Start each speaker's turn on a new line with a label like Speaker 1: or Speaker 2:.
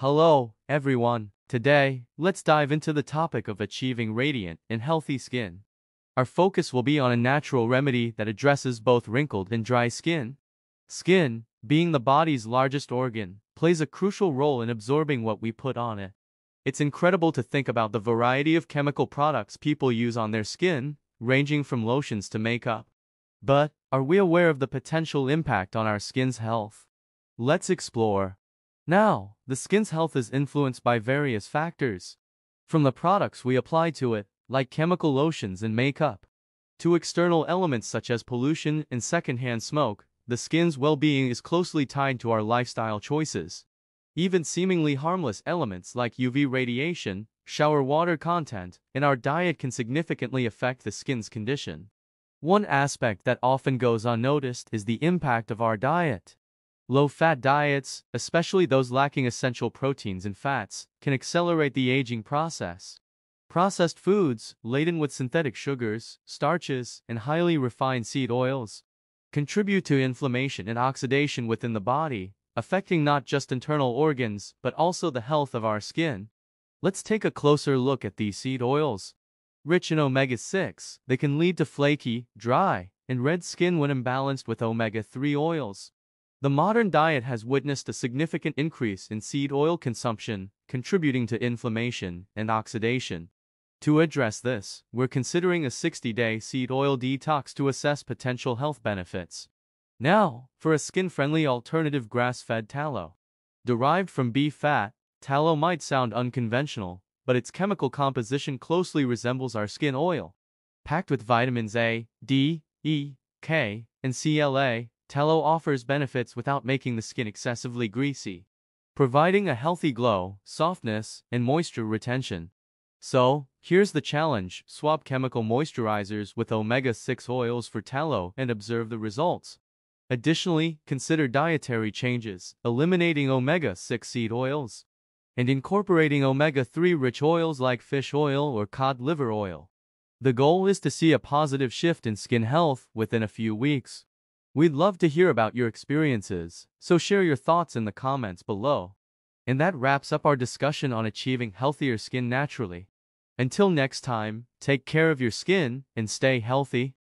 Speaker 1: Hello, everyone. Today, let's dive into the topic of achieving radiant and healthy skin. Our focus will be on a natural remedy that addresses both wrinkled and dry skin. Skin, being the body's largest organ, plays a crucial role in absorbing what we put on it. It's incredible to think about the variety of chemical products people use on their skin, ranging from lotions to makeup. But, are we aware of the potential impact on our skin's health? Let's explore. Now, the skin's health is influenced by various factors. From the products we apply to it, like chemical lotions and makeup, to external elements such as pollution and secondhand smoke, the skin's well-being is closely tied to our lifestyle choices. Even seemingly harmless elements like UV radiation, shower water content, and our diet can significantly affect the skin's condition. One aspect that often goes unnoticed is the impact of our diet. Low-fat diets, especially those lacking essential proteins and fats, can accelerate the aging process. Processed foods, laden with synthetic sugars, starches, and highly refined seed oils, contribute to inflammation and oxidation within the body, affecting not just internal organs, but also the health of our skin. Let's take a closer look at these seed oils. Rich in omega-6, they can lead to flaky, dry, and red skin when imbalanced with omega-3 oils. The modern diet has witnessed a significant increase in seed oil consumption, contributing to inflammation and oxidation. To address this, we're considering a 60-day seed oil detox to assess potential health benefits. Now, for a skin-friendly alternative grass-fed tallow. Derived from beef fat, tallow might sound unconventional, but its chemical composition closely resembles our skin oil. Packed with vitamins A, D, E, K, and CLA, tallow offers benefits without making the skin excessively greasy, providing a healthy glow, softness, and moisture retention. So, here's the challenge, swap chemical moisturizers with omega-6 oils for tallow and observe the results. Additionally, consider dietary changes, eliminating omega-6 seed oils, and incorporating omega-3 rich oils like fish oil or cod liver oil. The goal is to see a positive shift in skin health within a few weeks. We'd love to hear about your experiences, so share your thoughts in the comments below. And that wraps up our discussion on achieving healthier skin naturally. Until next time, take care of your skin and stay healthy.